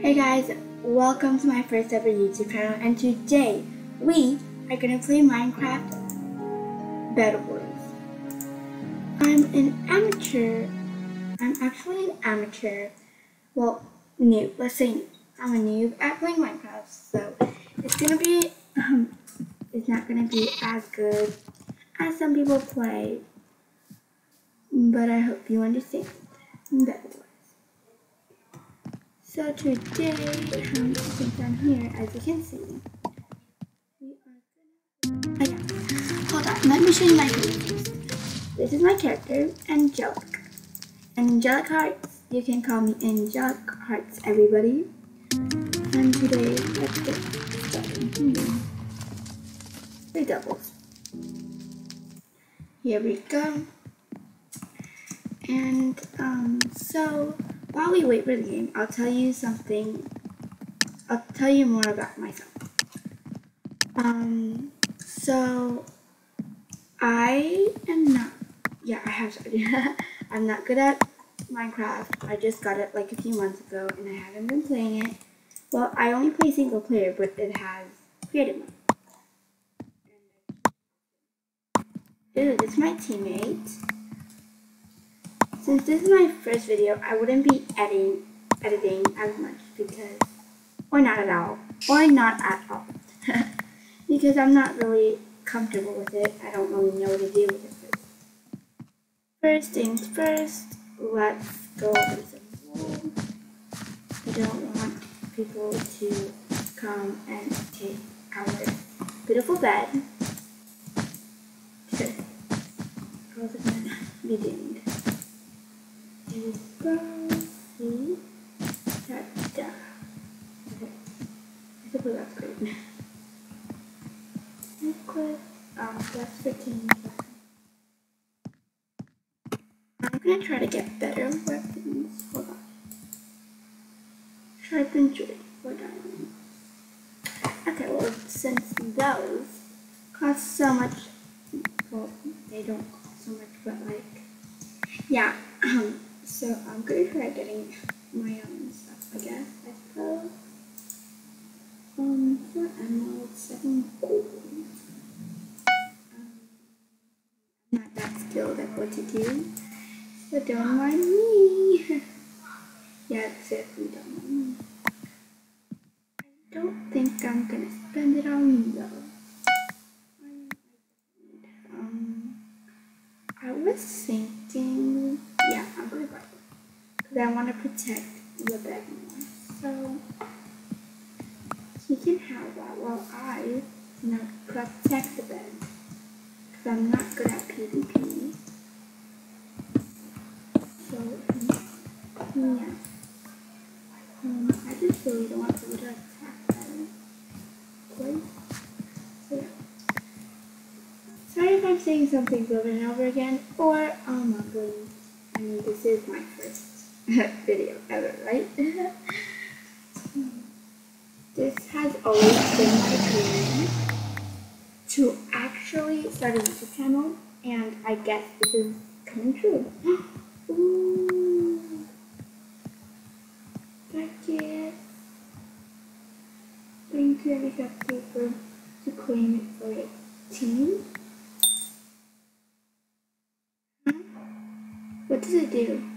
Hey guys, welcome to my first ever YouTube channel and today we are gonna play Minecraft Bed Wars. I'm an amateur. I'm actually an amateur. Well, new. Let's say. I'm a noob at playing Minecraft, so it's gonna be um, it's not gonna be as good as some people play, but I hope you understand. Bed Wars. So today, um, since I'm here, as you can see, we are gonna. Oh yeah. Hold on, let me show you my characters. This is my character, Angelic. Angelic Hearts, you can call me Angelic Hearts, everybody. And today, let's get started. Hmm. Three doubles. Here we go. And um, so while we wait for the game, I'll tell you something. I'll tell you more about myself. Um, so I am not. Yeah, I have. I'm not good at Minecraft. I just got it like a few months ago, and I haven't been playing it. Well, I only play single player, but it has creative mode. Ooh, this is my teammate. Since this is my first video, I wouldn't be editing, editing as much because, or not at all, or not at all, because I'm not really comfortable with it. I don't really know what to do with it first. First things first, let's go over some wool. I don't want people to come and take our beautiful bed. Gonna be. Um, that's 15 seconds. I'm gonna try to get better weapons. Hold on. Sharpen jewelry for diamonds. Okay, well, since those cost so much, well, they don't cost so much, but like, yeah, so I'm gonna try getting my own stuff, guess, I suppose. Um, emeralds, seven gold. Um, I'm not that skilled at what to do, so don't mind me. yeah, except you don't protect the bed more. So you can have that while I, know, protect the bed because I'm not good at PvP. So yeah, um, I just really don't want to attack that place. So yeah. Sorry if I'm saying something over and over again, or I'm mumbling. I mean, this is my video ever, right? this has always been my dream to actually start a YouTube channel, and I guess this is coming true. Ooh. Thank you. Thank you, Anisha Paper, to claim it for your team. Huh? What does it do?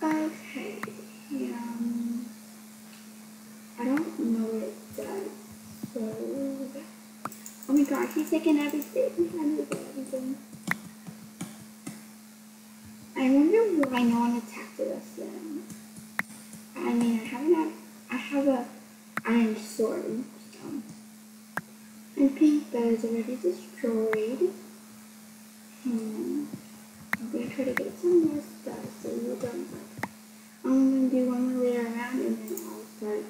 Okay, um, I don't know what it does, so, oh everything, I. I wonder why no one attacked us then. I mean, I haven't had, I have a iron sword, so. And pink that is already destroyed. Hmm. I'm gonna try to get some more stuff so you don't. I'm gonna do one more layer around and then I'll start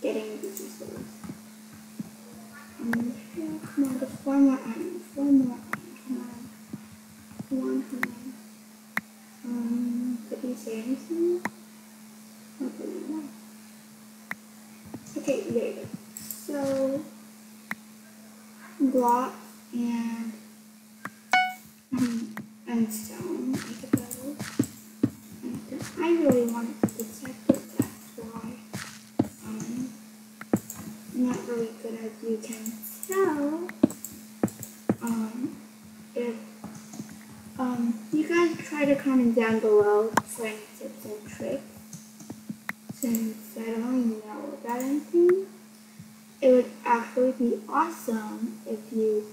getting these resources. Come on, just four more iron, four more come on. One, come on. Um, could you say anything? Okay, no. Okay, there go. So, block and um, and stone, I suppose. I really wanted to protect not really good as you can tell. Um, if um, you guys try to comment down below for any tips and tricks. Since I don't really know about anything, it would actually be awesome if you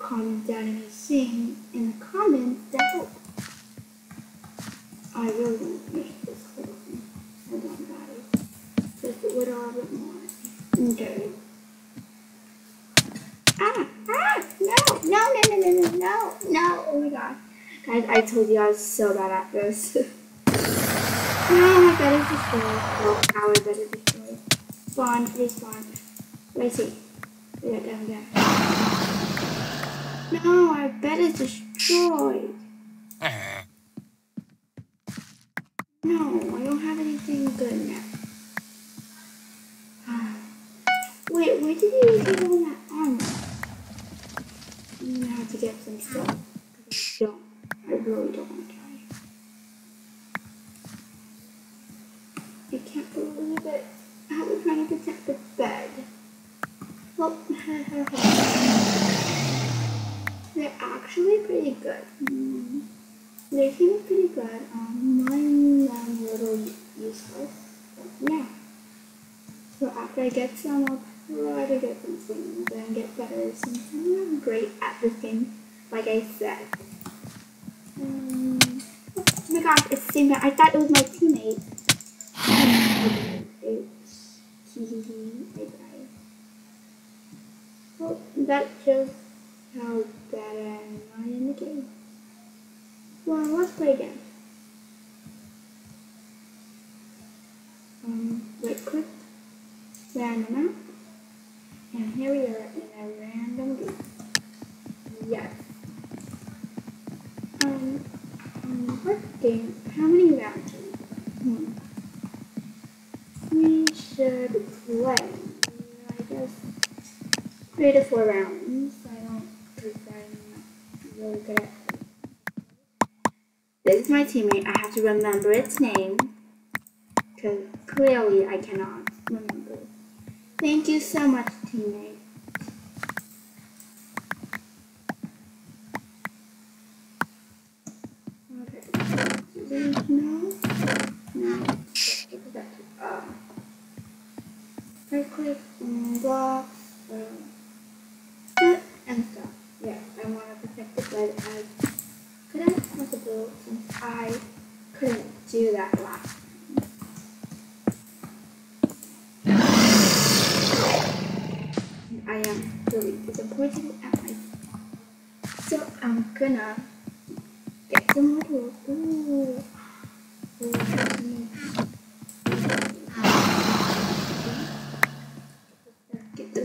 comment down anything in the comments to help. I really want to finish this whole thing. Hold on guys. Just a little bit more. Ah! Ah! No! No, no, no, no, no, no! Oh my god. Guys, I told you I was so bad at this. no, my bed is destroyed. Oh, our bed is destroyed. Spawn, respawn. Let me see. Yeah, down there. No, our bed is destroyed. No, I don't have anything good now. Wait, where did you get all that armor? I'm gonna have to get some stuff. I don't. I really don't want to die. I can't believe it. I was trying to protect the bed. Well, they're actually pretty good. Mm. They seem pretty good. Um, mine um, a little useless. But yeah. So after I get some, I'll try to get some things and get better since I'm not great at this game, like I said. Um, oh my gosh, it's the same guy. I thought it was my teammate. It's I died. Well, that shows how bad I am in the game. Well, let's play again. Um, right click, random map, and here we are in a random game. Yes. Um, um what game? How many rounds hmm. We should play, I guess, three to four rounds. I don't, because I'm really good at this is my teammate. I have to remember its name. Because clearly I cannot remember. Thank you so much, teammate.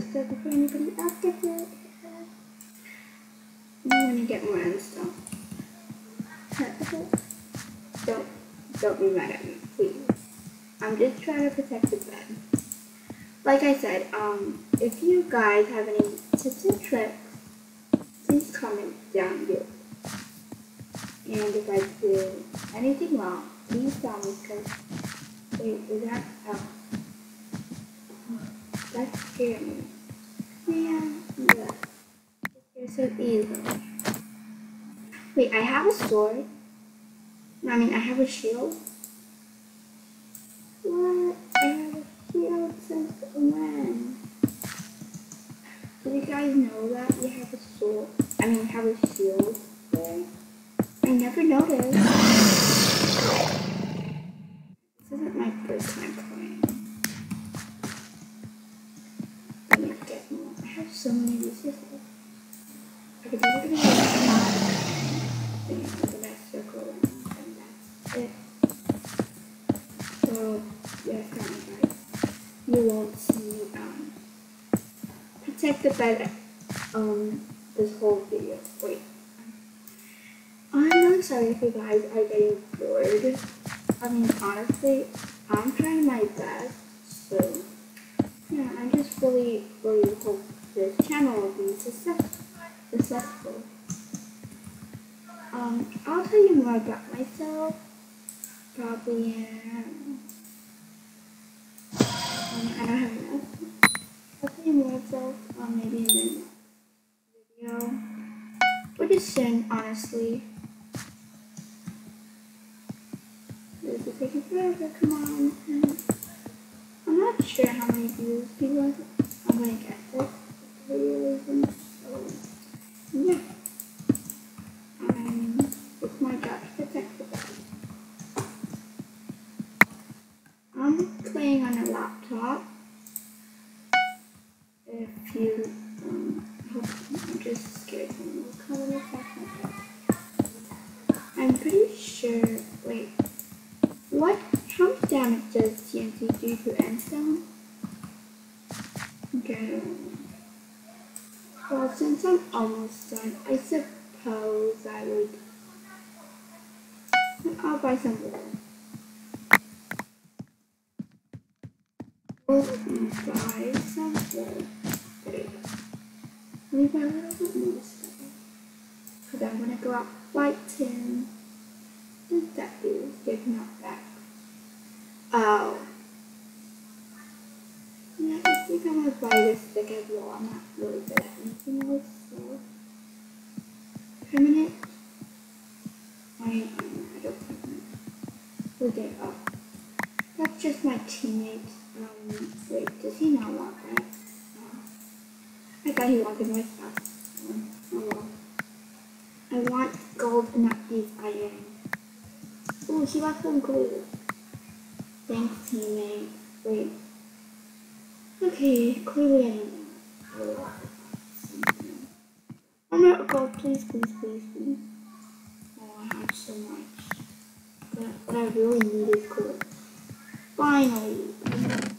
This before anybody else gets it. I'm gonna get more and stuff. Don't, don't be mad at me, please. I'm just trying to protect the bed. Like I said, um, if you guys have any tips and tricks, please comment down below. And if I do anything wrong, please tell me because, wait, is that, oh, that's me. Man, yeah, you're so easy. Wait, I have a sword. I mean, I have a shield. What? I have a shield since when? Do you guys know that you have a sword? I mean, have a shield? I never noticed. This isn't my first time so many uses. I could do it thing with that circle and that's it. So yes guys, you won't see um protect the bed um this whole video. Wait. I'm not sorry if you guys are getting bored. I mean honestly, I'm trying my best, so yeah, I'm just really, really hope this channel will be successful. Um, I'll tell you more about myself probably in, um, I don't have enough. I'll tell you more those, um, maybe in the video. Or just soon, honestly. This is taking forever, come on. I'm not sure how many views people I'm gonna get this video Because I'm going to go out fighting. What does that do? Get knocked back. Oh. Yeah, I think I'm going to buy this stick as well. I'm not really good at anything else, so. Permanent. I, um, I don't think. We'll get up. That's just my teammate. Um, wait, does he not want that? I he wanted my stuff. Oh well. I want gold and not these iron. Oh, she got some gold. Thanks, teammate. Wait. Okay, clearly I lot something. Oh no, gold, please, please, please, please. Oh, I have so much. But what I really need is gold. Finally.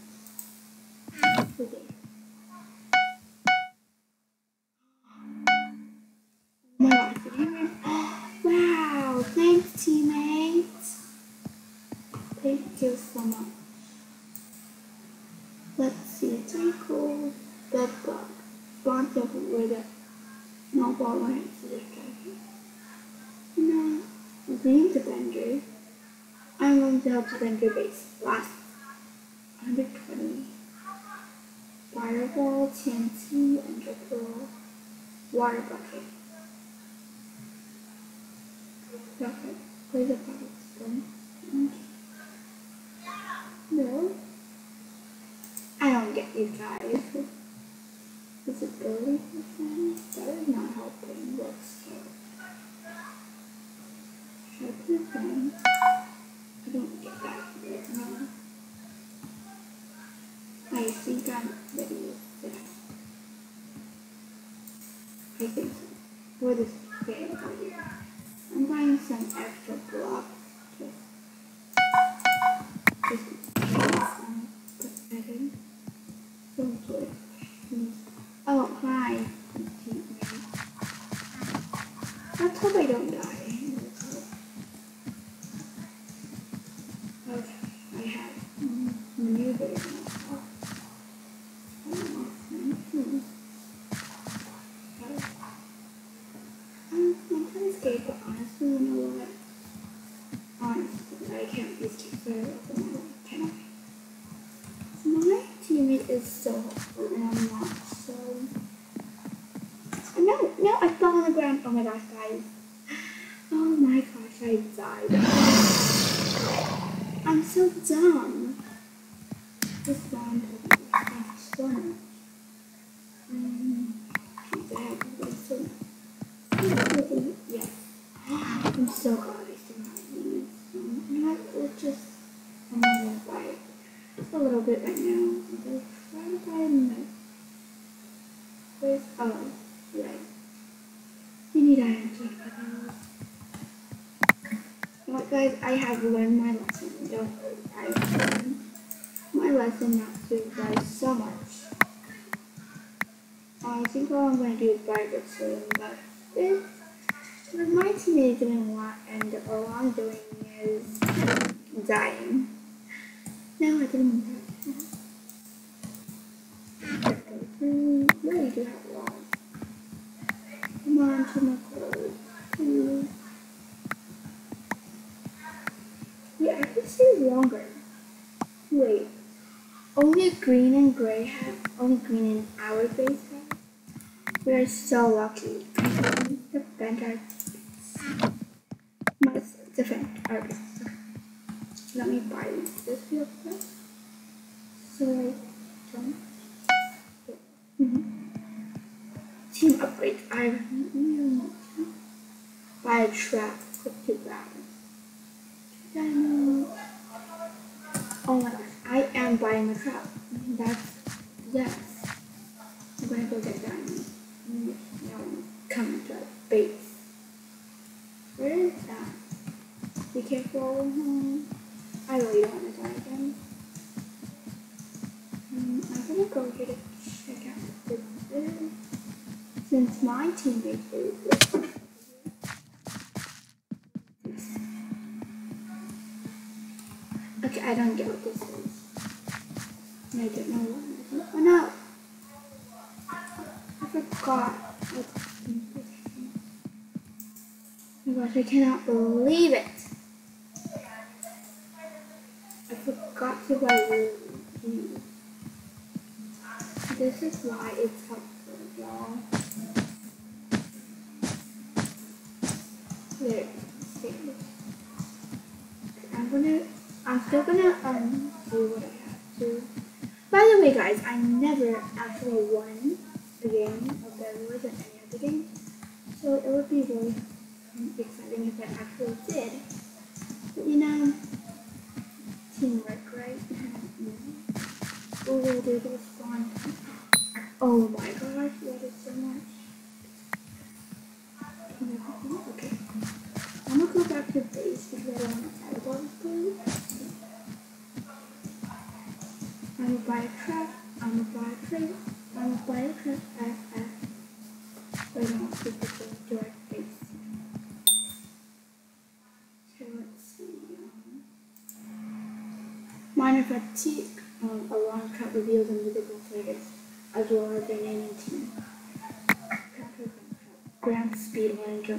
Avenger base last 120. Fireball, TNT, Ender Pearl, Water Bucket. Bucket. Where's the bucket? Stone. No. I don't get you guys. Visibility percent? That is not helping. Let's check. Check this one. I don't get that now. I think I'm ready with that. I think so. For this game, I'm buying some extra blocks. Just, just have learned my lesson. Don't worry. I've learned my lesson not to buy so much. I think all I'm going to do is buy it soon, but if if my teammate doing lot and all I'm doing is dying. No, I didn't. Mm, Really do have a lot. Come on, to my clothes. Please. Yeah, I could stay longer. Wait. Only green and gray have only green and our base. We are so lucky. The Vanguard must defend our. Let me buy this real quick. So I don't. Mm -hmm. Team upgrade. I really want to buy a trap base. Where is that? Be careful. I really don't want to die again. Um, I'm gonna go here to check out this is. Since my team teammate is Okay, I don't get what this is. I don't know what Oh no! I forgot gosh, I cannot believe it! I forgot to buy you. This is why it's helpful, y'all. There, I'm gonna I'm still gonna um do what I have to. By the way, guys, I never actually won a game of Bed Wars in any other game, so it would be really exciting if I actually did. But you know, teamwork, right? oh, there's a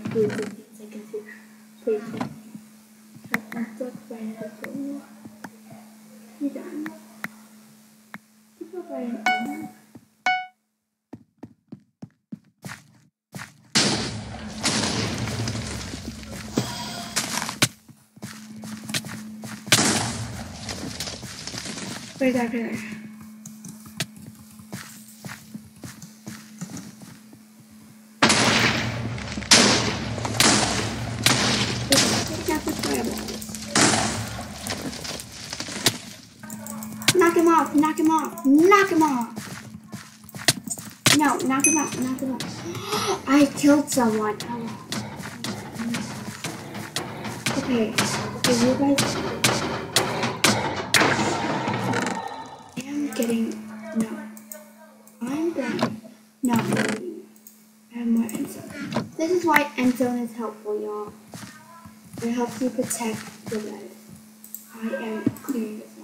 speed one jump through 15 seconds to place. Trap and stuck by another You're done after there. Someone. Oh. Okay, okay, you guys. I am getting, no. I'm done. No, I have more end stone. This is why end stone is helpful, y'all. It helps you protect the red. I am clearing this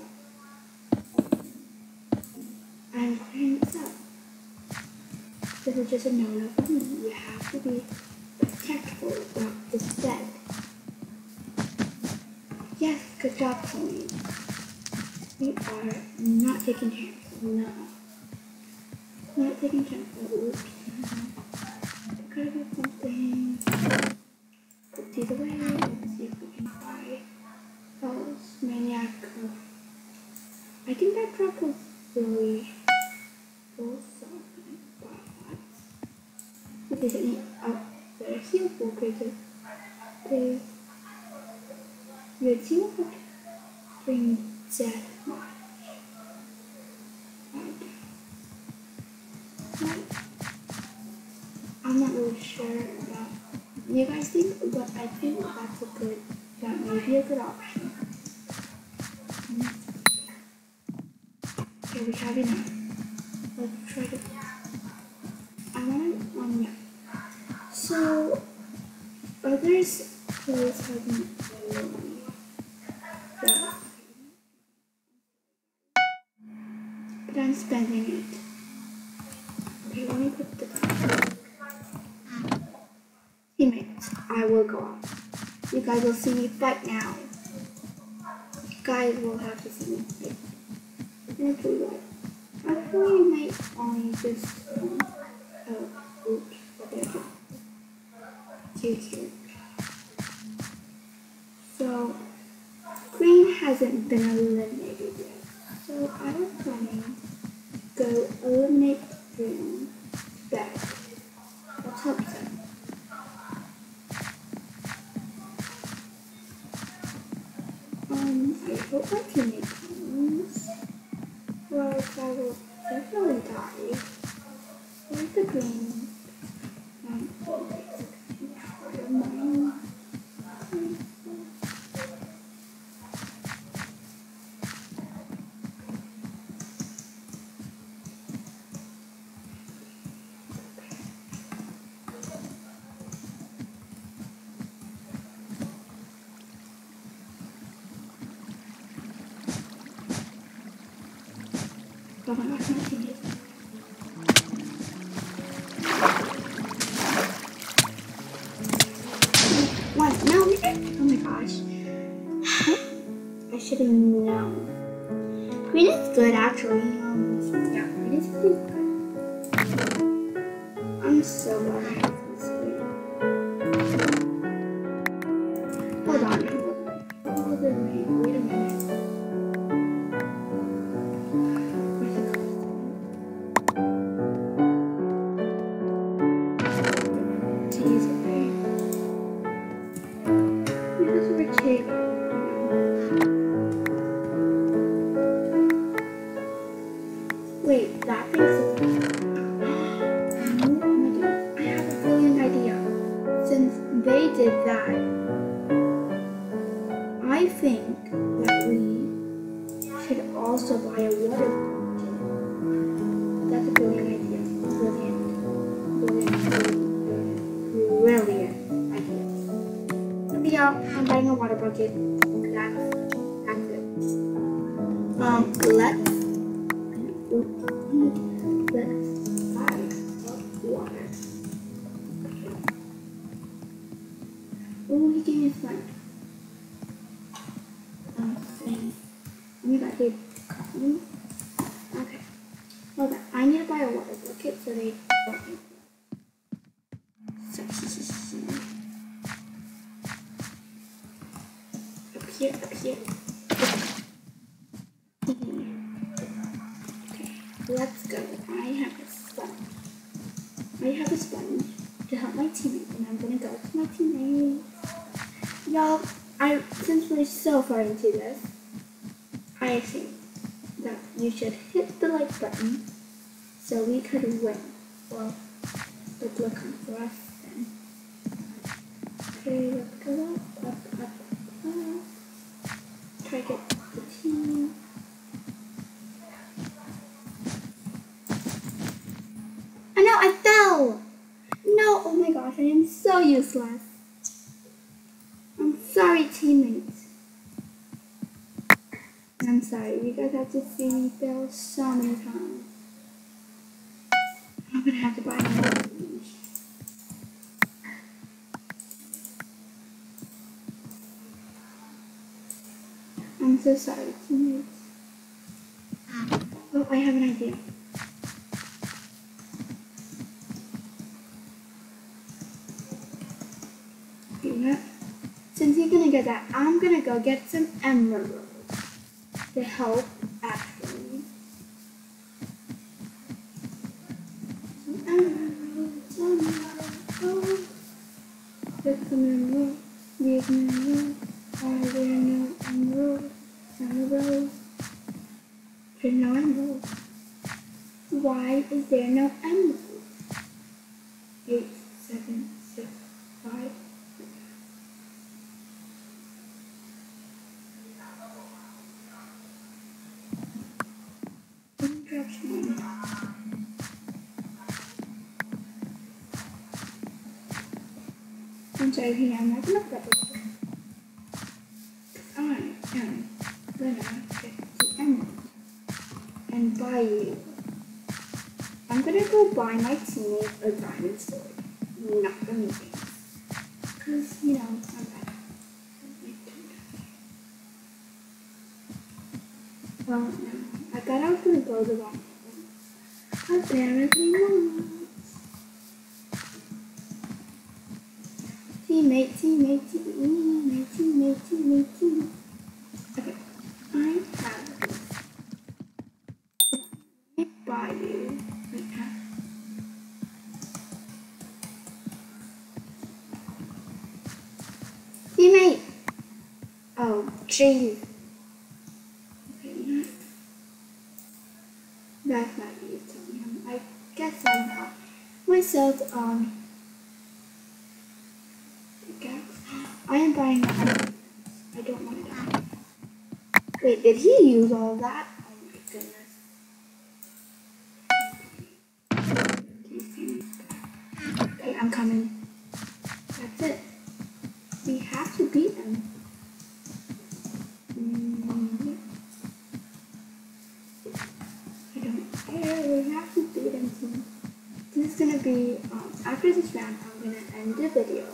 I'm clearing this up. This is a for me. You have to be tactful about this bed. Yes, good job, Chloe. We are not taking chances. No. Not taking chances. Oops. Gotta do something. Put these away. Let's see if we can buy those maniac. I think that truck was really Bring. I'm not really sure about you guys think, but I think that's a good, that may be a good option. I will go off. You guys will see me fight now. guys will have to see me. And it's what? Actually, I might only just um, uh, oops, okay, cute, cute. So, green hasn't been eliminated yet. So I'm planning Oh my gosh, my teammate. Did that, I think that we should also buy a water bucket. That's a brilliant idea. Brilliant. Brilliant. Brilliant idea. Yeah, I'm buying a water bucket. That's that's it. Um, let's We're so far into this, I think that you should hit the like button so we could win. Well, it's looking for us then. Okay, let's go up, up, up, up. Try to get the team. Oh no, I fell! No, oh my gosh, I am so useless. I'm sorry, teammates. I'm sorry, you guys have to see me fail so many times. I'm gonna have to buy another one. I'm so sorry, teammates. Oh, I have an idea. Since you're gonna get that, I'm gonna go get some emeralds to help emeralds. Get some emeralds, give me emeralds. Are there no emeralds? Emeralds. There's no emeralds. Why is there no emeralds? I'm not gonna flip it. I am gonna get the emerald and buy you. I'm gonna go buy my teammate a diamond sword, not the movie. Cause, you know, I'm bad. Well, no. I thought I was gonna go the wrong way. Apparently not. Teammate, teammate, teammate, teammate, teammate, teammate. Okay, I have. I buy you. Wait, huh? Teammate! Oh, jeez. Okay, not. That's not telling. I guess I'm myself um did he use all that? Oh my goodness. Okay, I'm coming. That's it. We have to beat them. Mm, I don't care. We have to beat them. This is gonna be um, after this round. I'm gonna end the video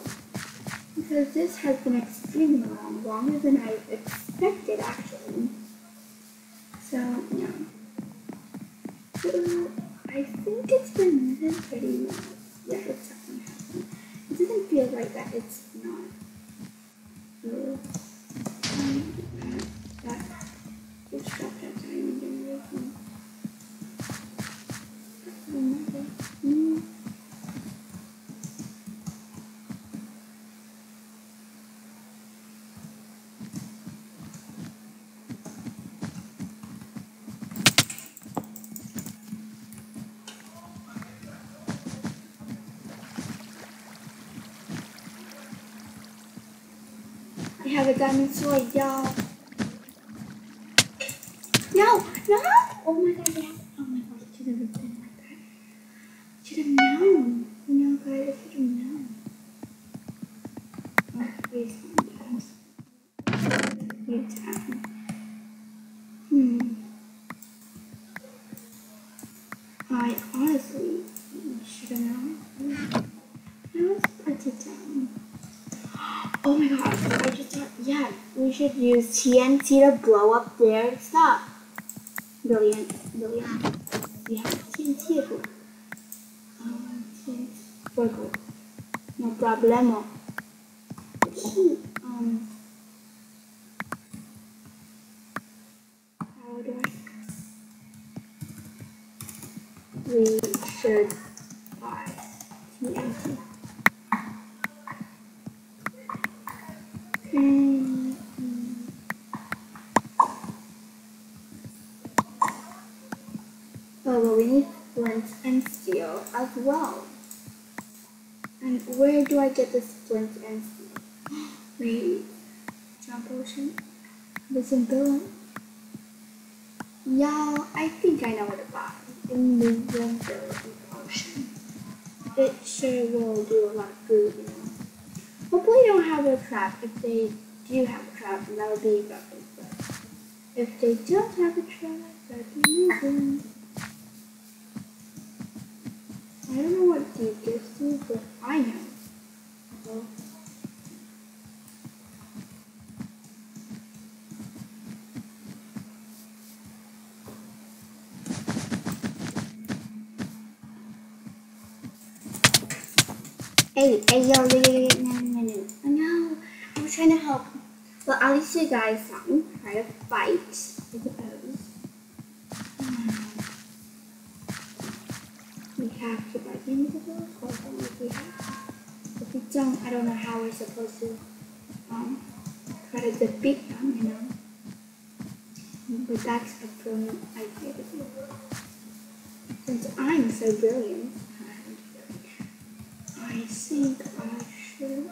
because this has been extremely long, longer than I expected actually. So yeah. So I think it's been pretty. Yeah, it's something happening. It doesn't feel like that. It's not. Um, A diamond sword, y'all. No, no! Oh my god, yeah. Oh my god, should have been like that. Should have known. You know, guys, I should have known. Oh, please, sometimes. You use TNT to blow up their stuff. Brilliant, brilliant. We have TNT. Um, TNT. No problemo. Get this flint and? Wait, jump ocean? Listen, Bill. Y'all, I think I know where to buy. In the invisibility potion. It sure will do a lot of good, you know. Hopefully they don't have a trap. If they do have a trap, then that would be lovely. But if they don't have a trap, that'd be amazing. I don't know what these gifts do, but I know. Hey, hey, yo, no, no, no, no, no, I was trying to help. Well, at least you guys me try to fight, I suppose. We have to buy the invisible, of course, we have If I don't know how we're supposed to, um, try to defeat them, you know. But that's a brilliant idea. Since I'm so brilliant, I think I should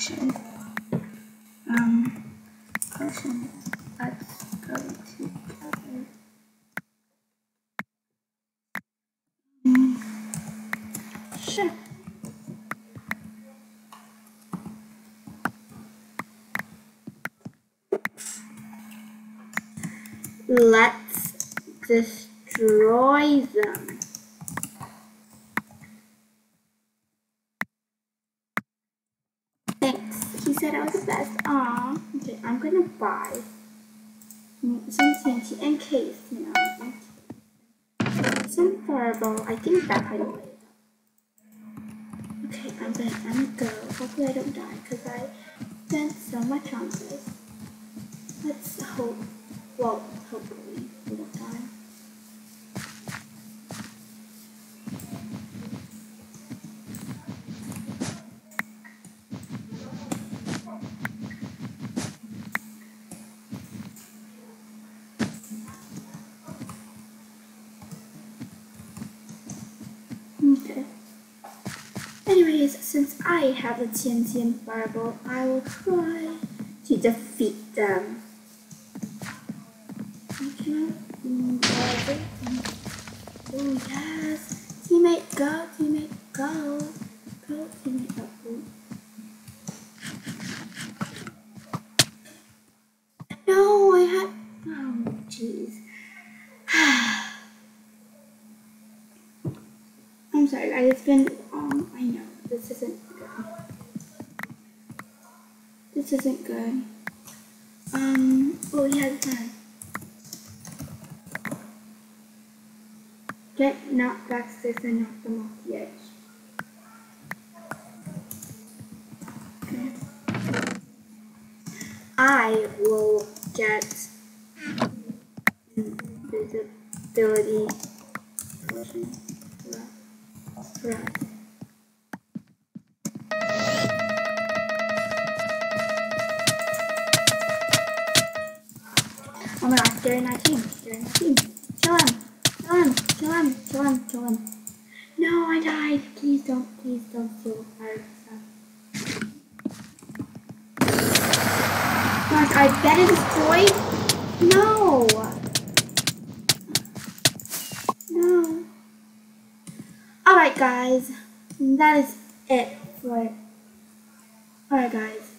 potion. Um, potion. Let's go together. Mm. Sure. Let's destroy them. Fireball. I I have the TNT and Fireball, I will try to defeat them. I will get invisibility. Oh my gosh, they're in our team. They're our team. Kill him. Kill him. Kill him. Kill him. Kill him. No, I died. Please don't. Please don't steal fire stuff. I bet it destroyed. No. No. Alright guys, that is it for Alright guys.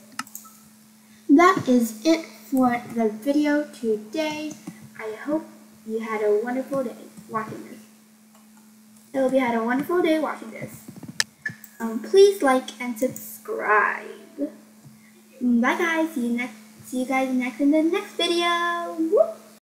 That is it for the video today. I hope you had a wonderful day watching this. I hope you had a wonderful day watching this. Um, please like and subscribe. Bye guys. See you next see you guys next in the next video. Woo!